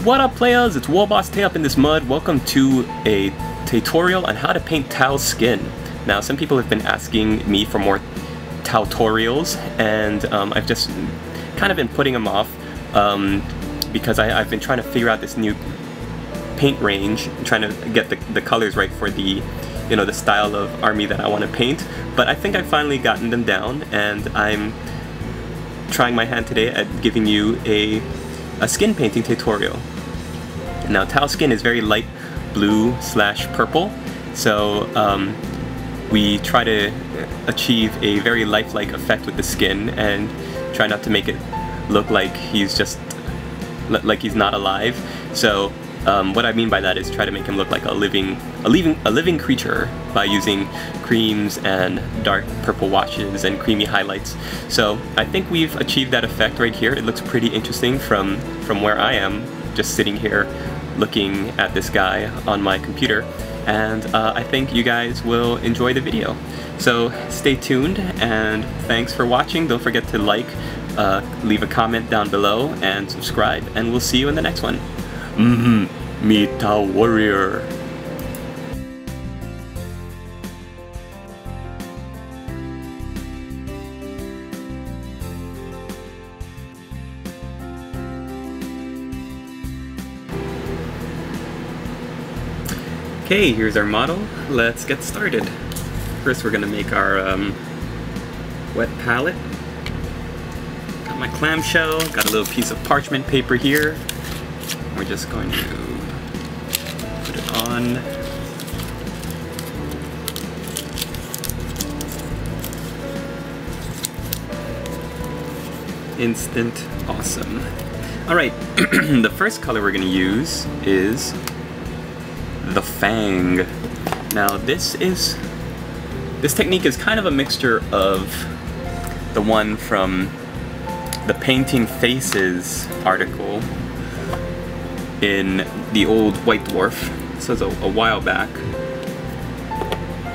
What up players, it's Warboss Tae up in this mud. Welcome to a tutorial on how to paint Tau's skin. Now some people have been asking me for more Tau tutorials and um, I've just kind of been putting them off um, because I, have been trying to figure out this new paint range, trying to get the, the colors right for the you know the style of army that I want to paint. But I think I've finally gotten them down and I'm trying my hand today at giving you a a skin painting tutorial. Now Tau skin is very light blue slash purple, so um, we try to achieve a very lifelike effect with the skin and try not to make it look like he's just like he's not alive. So um, what I mean by that is try to make him look like a living, a living, a living creature by using creams and dark purple washes and creamy highlights. So I think we've achieved that effect right here. It looks pretty interesting from from where I am, just sitting here looking at this guy on my computer. And uh, I think you guys will enjoy the video. So stay tuned and thanks for watching. Don't forget to like, uh, leave a comment down below, and subscribe. And we'll see you in the next one. Mm-hmm. Mita Warrior. Okay, here's our model. Let's get started. First we're gonna make our um, wet palette. Got my clamshell, got a little piece of parchment paper here. We're just going to on. Instant awesome. Alright, the first color we're to use is the Fang. Now this is, this technique is kind of a mixture of the one from the Painting Faces article in the old White Dwarf. This was a, a while back.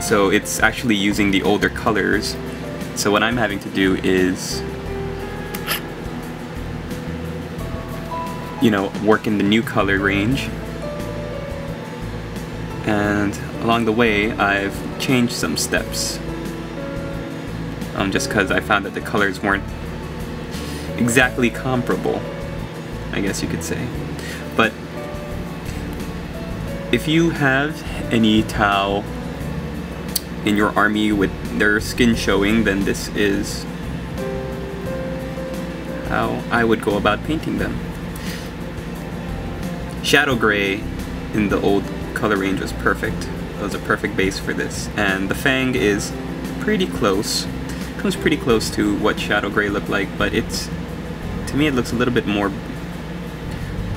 So it's actually using the older colors. So what I'm having to do is, you know, work in the new color range. And along the way, I've changed some steps. Um, just because I found that the colors weren't exactly comparable, I guess you could say. If you have any Tau in your army with their skin showing, then this is how I would go about painting them. Shadow Gray in the old color range was perfect. It was a perfect base for this. And the Fang is pretty close. Comes pretty close to what Shadow Gray looked like, but it's to me it looks a little bit more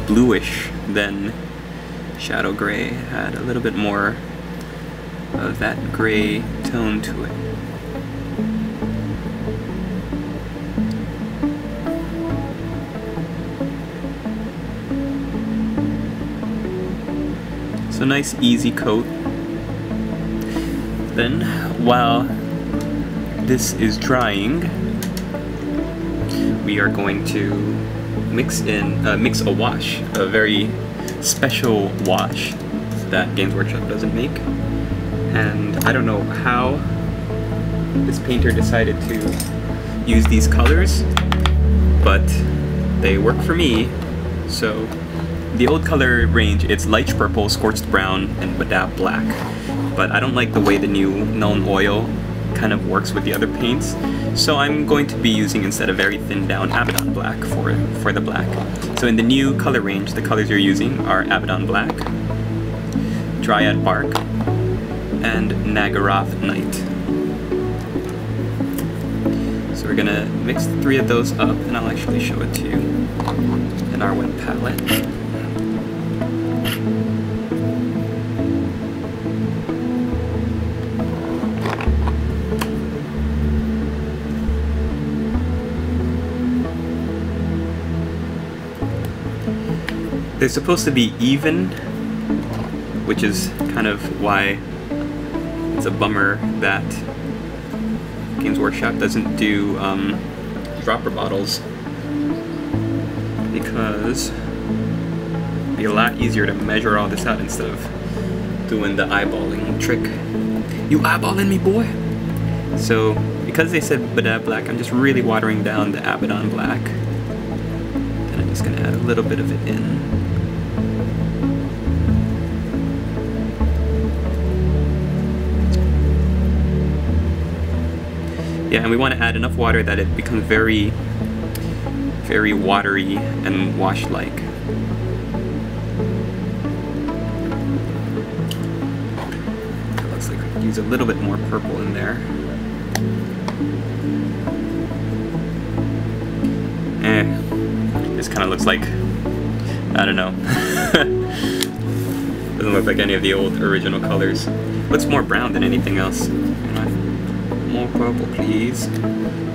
bluish than Shadow Gray. Had a little bit more of that gray tone to it. So nice easy coat. Then while this is drying, we are going to mix in uh, mix a wash, a very special wash that Games Workshop doesn't make. And I don't know how this painter decided to use these colors, but they work for me. So the old color range, it's light purple, scorched brown, and badab black. But I don't like the way the new Nuln Oil kind of works with the other paints. So I'm going to be using instead a very thin down Abaddon Black for, for the black. So in the new color range, the colors you're using are Abaddon Black, Dryad Bark, and Naggaroth Night. So we're gonna mix the three of those up, and I'll actually show it to you in our wet palette. They're supposed to be even, which is kind of why it's a bummer that Games Workshop doesn't do um, dropper bottles because it'd be a lot easier to measure all this out instead of doing the eyeballing trick. You eyeballing me, boy? So, because they said Badab Black, I'm just really watering down the Abaddon Black. And I'm just gonna add a little bit of it in. Yeah, and we want to add enough water that it becomes very, very watery and wash-like. Looks like we could use a little bit more purple in there. Eh, this kind of looks like, I don't know. Doesn't look like any of the old original colors. Looks more brown than anything else more purple, please.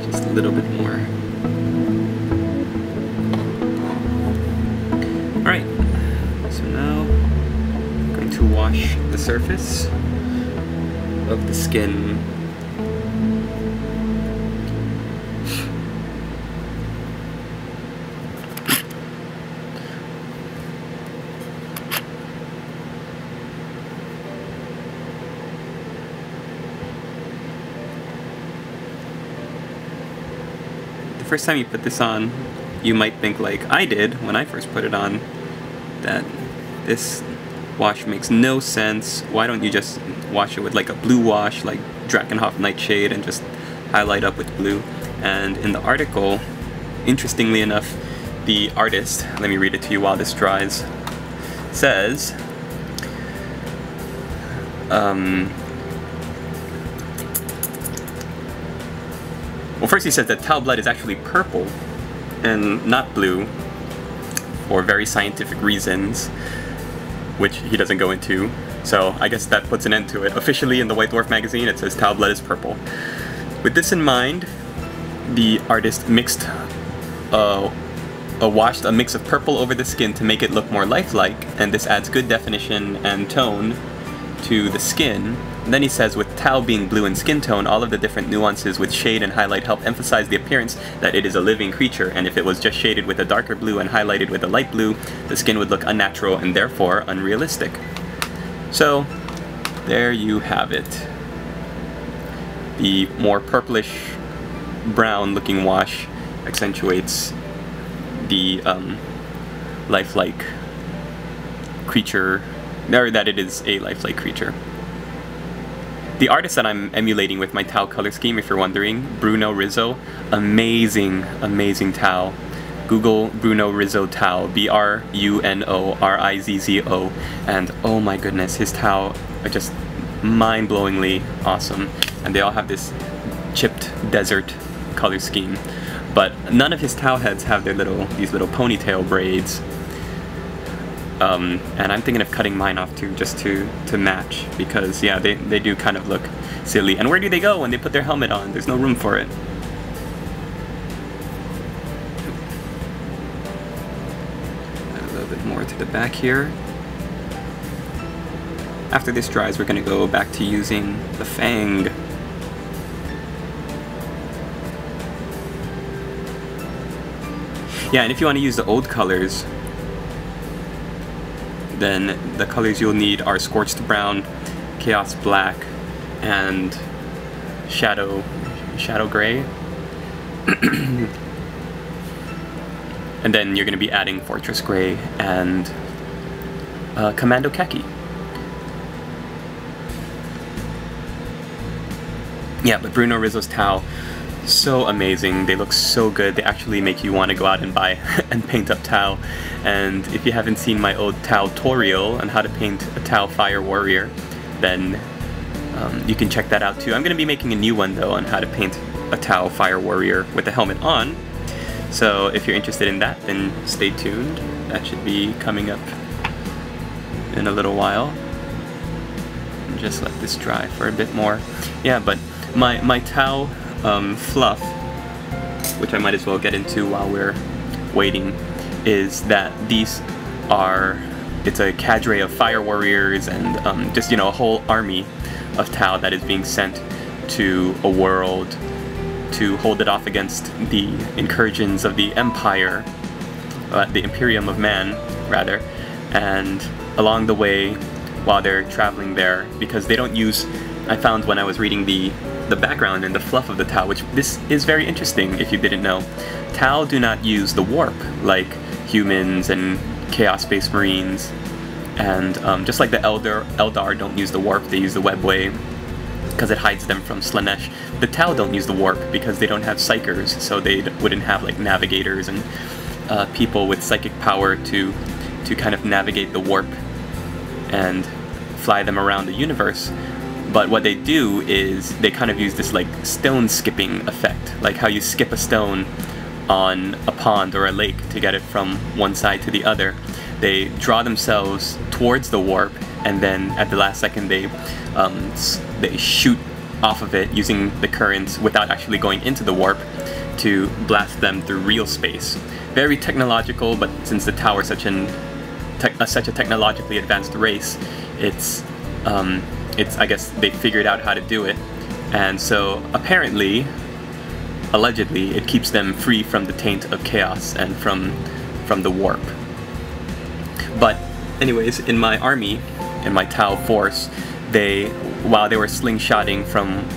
Just a little bit more. Alright, so now I'm going to wash the surface of the skin the first time you put this on, you might think like I did when I first put it on, that this wash makes no sense. Why don't you just wash it with like a blue wash like Drakenhof Nightshade and just highlight up with blue? And in the article, interestingly enough, the artist, let me read it to you while this dries, says, um, Well, first he says that Tau blood is actually purple and not blue for very scientific reasons, which he doesn't go into. So I guess that puts an end to it. Officially in the White Dwarf magazine, it says Tau blood is purple. With this in mind, the artist mixed uh, a washed a mix of purple over the skin to make it look more lifelike, and this adds good definition and tone to the skin, and then he says, with Tau being blue in skin tone, all of the different nuances with shade and highlight help emphasize the appearance that it is a living creature, and if it was just shaded with a darker blue and highlighted with a light blue, the skin would look unnatural and therefore unrealistic. So, there you have it. The more purplish brown looking wash accentuates the um, lifelike creature, or that it is a lifelike creature. The artist that I'm emulating with my Tau color scheme, if you're wondering, Bruno Rizzo, amazing, amazing Tau. Google Bruno Rizzo Tau, B-R-U-N-O-R-I-Z-Z-O, and oh my goodness, his Tau are just mind-blowingly awesome. And they all have this chipped desert color scheme. But none of his Tau heads have their little, these little ponytail braids. Um, and I'm thinking of cutting mine off too, just to, to match, because yeah, they, they do kind of look silly. And where do they go when they put their helmet on? There's no room for it. A little bit more to the back here. After this dries, we're to go back to using the Fang. Yeah, and if you want to use the old colors, then the colors you'll need are Scorched Brown, Chaos Black, and Shadow, Shadow Gray. and then you're going to be adding Fortress Gray and uh, Commando Khaki. Yeah, but Bruno Rizzo's Tau, so amazing. They look so good. They actually make you want to go out and buy and paint up Tau. And if you haven't seen my old Tau tutorial on how to paint a Tau Fire Warrior, then um, you can check that out too. I'm going to be making a new one though on how to paint a Tau Fire Warrior with the helmet on. So if you're interested in that, then stay tuned. That should be coming up in a little while. And just let this dry for a bit more. Yeah, but my, my Tau um, fluff, which I might as well get into while we're waiting, is that these are it's a cadre of fire warriors and um, just you know a whole army of Tau that is being sent to a world to hold it off against the incursions of the Empire, uh, the Imperium of Man, rather, and along the way, while they're traveling there, because they don't use. I found when I was reading the the background and the fluff of the Tau, which this is very interesting if you didn't know. Tau do not use the warp like humans and Chaos Space Marines, and um, just like the Eldar, Eldar don't use the warp, they use the webway because it hides them from Slaanesh. The Tau don't use the warp because they don't have psykers, so they wouldn't have like navigators and uh, people with psychic power to to kind of navigate the warp and fly them around the universe. But what they do is they kind of use this like stone skipping effect, like how you skip a stone on a pond or a lake to get it from one side to the other. They draw themselves towards the warp, and then at the last second they um, they shoot off of it using the currents without actually going into the warp to blast them through real space. Very technological, but since the tower is such an uh, such a technologically advanced race, it's um, it's I guess they figured out how to do it, and so apparently, allegedly, it keeps them free from the taint of chaos and from from the warp. But anyways, in my army, in my Tau force, they while they were slingshotting from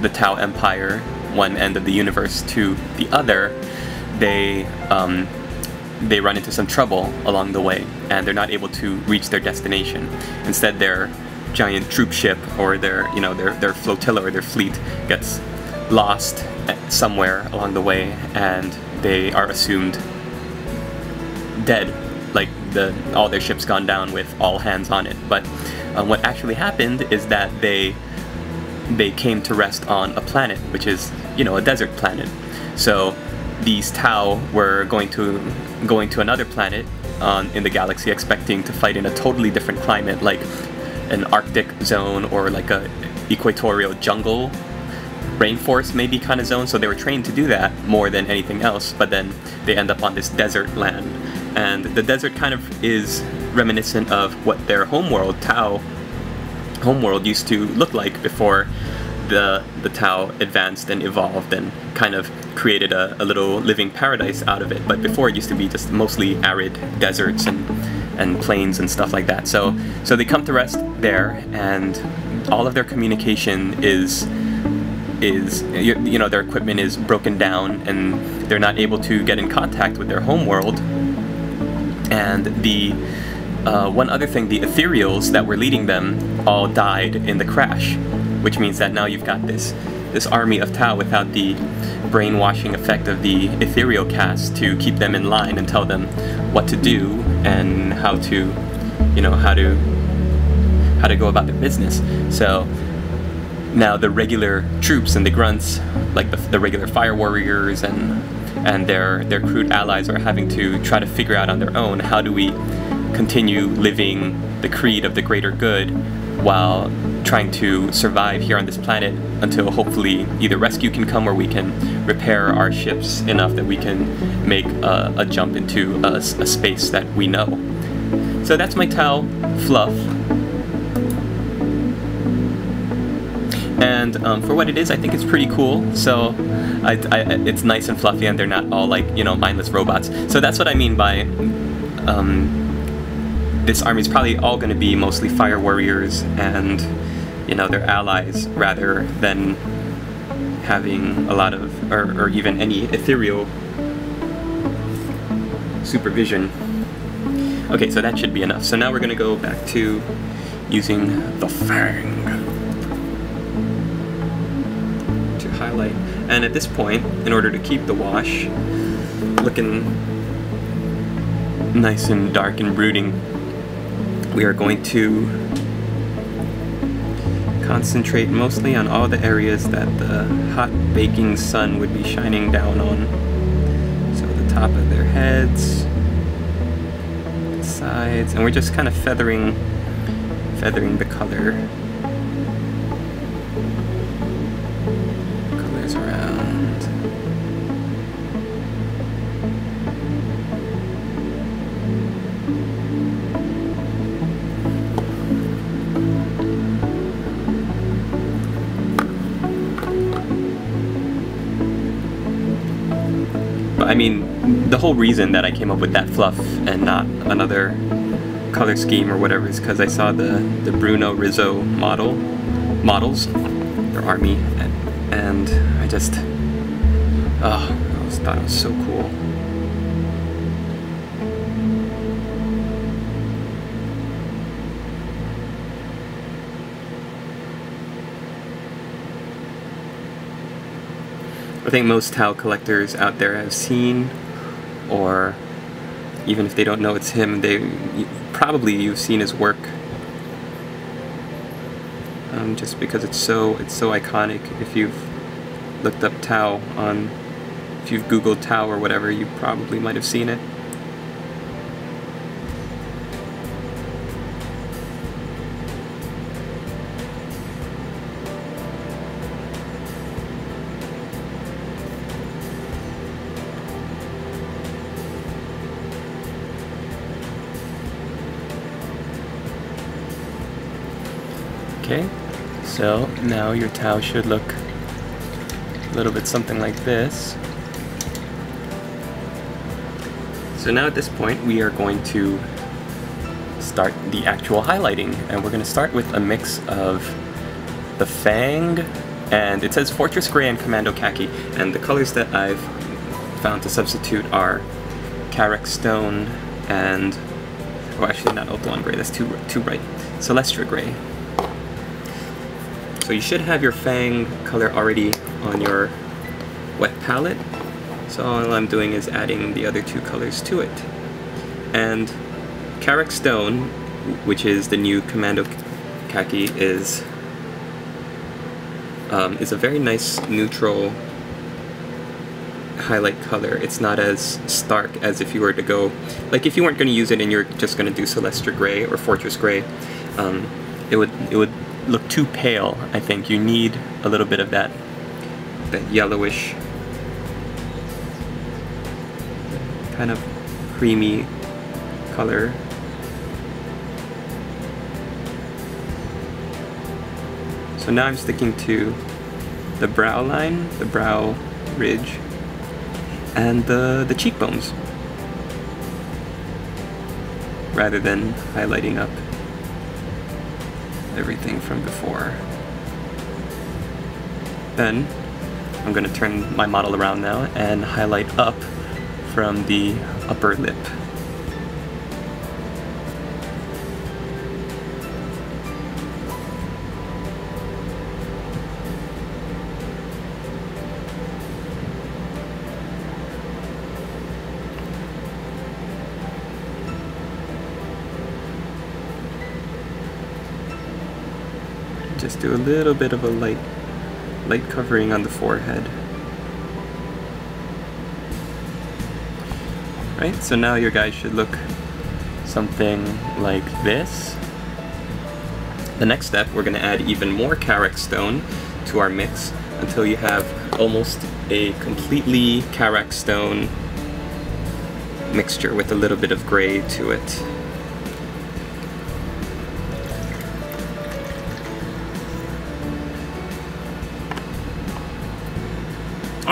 the Tau Empire, one end of the universe to the other, they um, they run into some trouble along the way, and they're not able to reach their destination. Instead, their giant troop ship or their you know their their flotilla or their fleet gets lost somewhere along the way, and they are assumed dead. Like the all their ships gone down with all hands on it, but um, what actually happened is that they they came to rest on a planet, which is you know a desert planet. So these Tau were going to going to another planet um, in the galaxy, expecting to fight in a totally different climate, like an Arctic zone or like a equatorial jungle rainforest maybe kind of zone so they were trained to do that more than anything else but then they end up on this desert land and the desert kind of is reminiscent of what their homeworld, Tau, homeworld used to look like before the the Tau advanced and evolved and kind of created a, a, little living paradise out of it. But before it used to be just mostly arid deserts and and planes and stuff like that. So so they come to rest there, and all of their communication is is you, you know their equipment is broken down and they're not able to get in contact with their homeworld and the uh, one other thing, the ethereals that were leading them all died in the crash, which means that now you've got this this army of Tau without the brainwashing effect of the ethereal caste to keep them in line and tell them what to do and how to, you know, how to how to go about their business. So now the regular troops and the grunts, like the, the regular fire warriors and and their their Kroot allies are having to try to figure out on their own how do we continue living the creed of the greater good while trying to survive here on this planet until hopefully either rescue can come or we can repair our ships enough that we can make a, a jump into a, a, space that we know. So that's my Tau, fluff. And um, for what it is, I think it's pretty cool. So I, I, it's nice and fluffy, and they're not all like you know mindless robots. So that's what I mean by um, this army is probably all going to be mostly fire warriors and you know their allies rather than having a lot of or, or even any ethereal supervision. Okay, so that should be enough. So now we're going to go back to using the Fang to highlight. And at this point, in order to keep the wash looking nice and dark and brooding, we are going to concentrate mostly on all the areas that the hot baking sun would be shining down on. So the top of their heads, the sides, and we're just kind of feathering feathering the color I mean, the whole reason that I came up with that fluff and not another color scheme or whatever is because I saw the, the Bruno Rizzo model models, their army, and, I just, oh, I thought it was so cool. I think most Tau collectors out there have seen, or even if they don't know it's him, they probably you've seen his work. Um, just because it's so it's so iconic. If you've looked up Tau on, if you've Googled Tau or whatever, you probably might have seen it. Now your Tau should look a little bit something like this. So now at this point we are going to start the actual highlighting and we're going to start with a mix of the Fang and it says Fortress Gray and Commando Khaki and the colors that I've found to substitute are Karak Stone and oh actually not Ulthuan Gray, that's too, too bright, Celestra Gray. So you should have your Fang color already on your wet palette. So all I'm doing is adding the other two colors to it. And Karak Stone, which is the new Commando Khaki, is um, is a very nice neutral highlight color. It's not as stark as if you were to go, like if you weren't going to use it and you're just going to do Celestra Gray or Fortress Gray, um, it would it would look too pale, I think. You need a little bit of that, that yellowish, kind of creamy color. So now I'm sticking to the brow line, the brow ridge, and the, the cheekbones, rather than highlighting up everything from before. Then I'm going to turn my model around now and highlight up from the upper lip. Just do a little bit of a light, light covering on the forehead. Right, so now your guy should look something like this. The next step, we're to add even more Karak stone to our mix until you have almost a completely Karak stone mixture with a little bit of gray to it.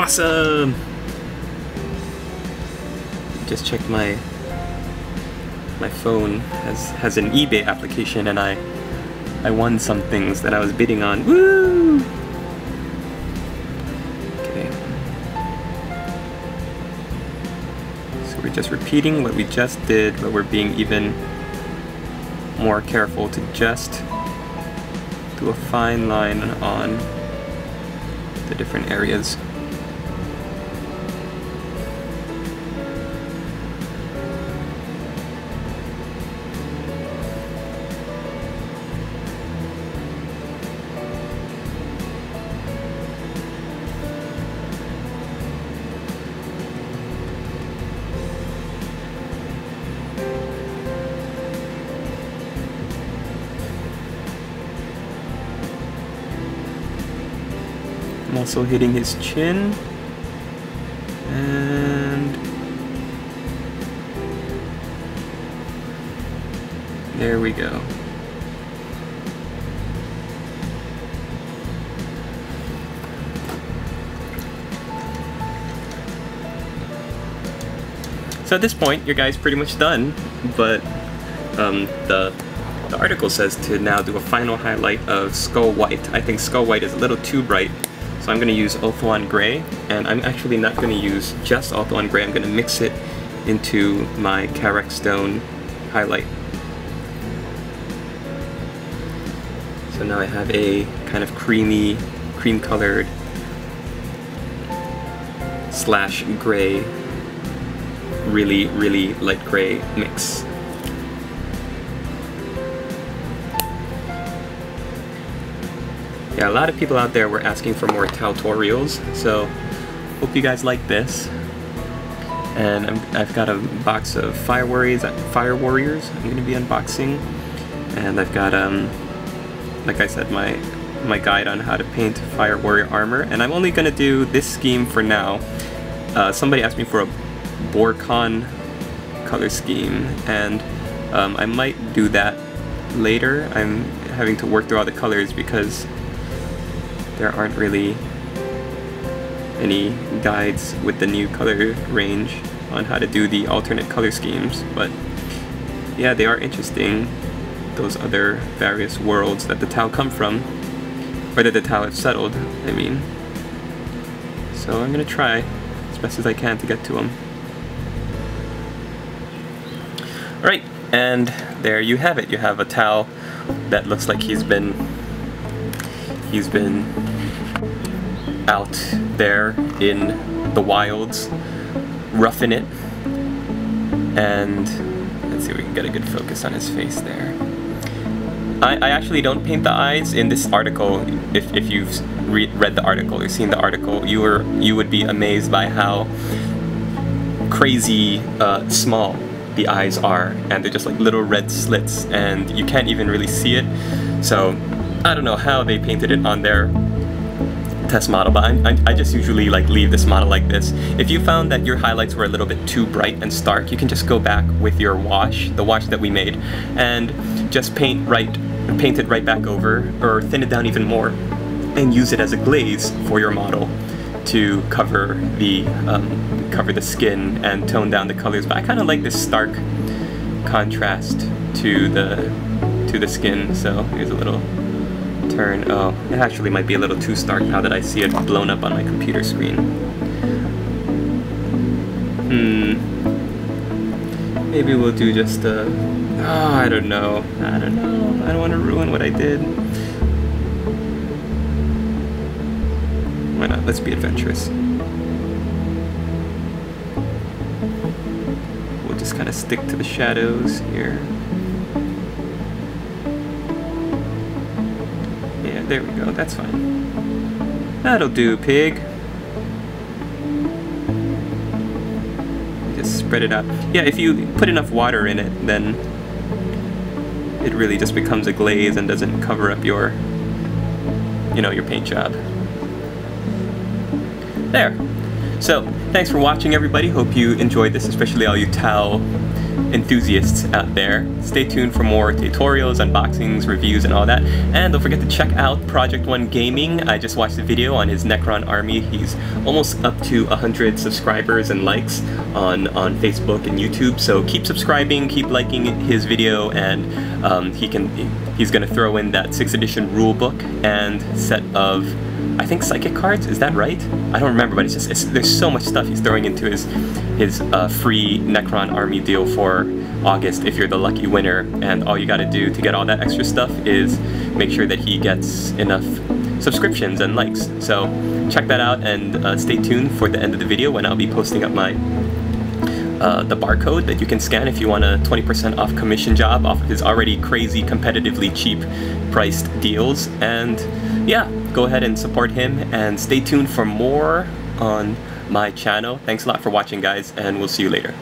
Awesome! Just checked my my phone has has an eBay application and I I won some things that I was bidding on. Woo! Okay. So we're just repeating what we just did, but we're being even more careful to just do a fine line on the different areas. I'm also hitting his chin. And there we go. So at this point, your guy's pretty much done, but um, the the article says to now do a final highlight of Skull White. I think Skull White is a little too bright, so I'm going to use Ulthuan Gray, and I'm actually not going to use just Ulthuan Gray, I'm going to mix it into my Karak Stone highlight. So now I have a kind of creamy, cream colored slash gray, really, really light gray mix. Yeah, a lot of people out there were asking for more tutorials, so hope you guys like this. And i have got a box of Fire Warriors, Fire Warriors I'm going to be unboxing. And I've got, um, like I said, my my guide on how to paint Fire Warrior armor. And I'm only going to do this scheme for now. Uh, somebody asked me for a Bork'an color scheme, and um, I might do that later. I'm having to work through all the colors because there aren't really any guides with the new color range on how to do the alternate color schemes, but yeah, they are interesting, those other various worlds that the Tau come from, or that the Tau have settled, I mean. So I'm gonna try as best as I can to get to them. Alright, and there you have it. You have a Tau that looks like he's been he's been out there in the wilds, roughing it. And let's see if we can get a good focus on his face there. I, I actually don't paint the eyes in this article. If, if you've re read the article or seen the article, you were you would be amazed by how crazy uh, small the eyes are, and they're just like little red slits, and you can't even really see it. So I don't know how they painted it on their test model, but I, I, I, just usually like leave this model like this. If you found that your highlights were a little bit too bright and stark, you can just go back with your wash, the wash that we made, and just paint right, paint it right back over, or thin it down even more, and use it as a glaze for your model to cover the um, cover the skin and tone down the colors. But I kind of like this stark contrast to the to the skin. So here's a little turn. Oh, it actually might be a little too stark now that I see it blown up on my computer screen. Hmm. Maybe we'll do just a... Oh, I don't know. I don't know. I don't want to ruin what I did. Why not? Let's be adventurous. We'll just kind of stick to the shadows here. There we go, that's fine. That'll do, pig. Just spread it out. Yeah, if you put enough water in it, then it really just becomes a glaze and doesn't cover up your, you know, your paint job. There. So, thanks for watching everybody. Hope you enjoyed this, especially all you Tau enthusiasts out there. Stay tuned for more tutorials, unboxings, reviews, and all that. And don't forget to check out Project One Gaming. I just watched a video on his Necron army. He's almost up to 100 subscribers and likes on, on Facebook and YouTube. So keep subscribing, keep liking his video, and um, he can he's going to throw in that 6th edition rule book and set of I think psychic cards. Is that right? I don't remember, but it's just it's, there's so much stuff he's throwing into his his uh, free Necron army deal for August if you're the lucky winner. And all you got to do to get all that extra stuff is make sure that he gets enough subscriptions and likes. So check that out and uh, stay tuned for the end of the video when I'll be posting up my uh, the barcode that you can scan if you want a 20% off commission job off of his already crazy competitively cheap priced deals. And yeah, go ahead and support him and stay tuned for more on my channel. Thanks a lot for watching guys and we'll see you later.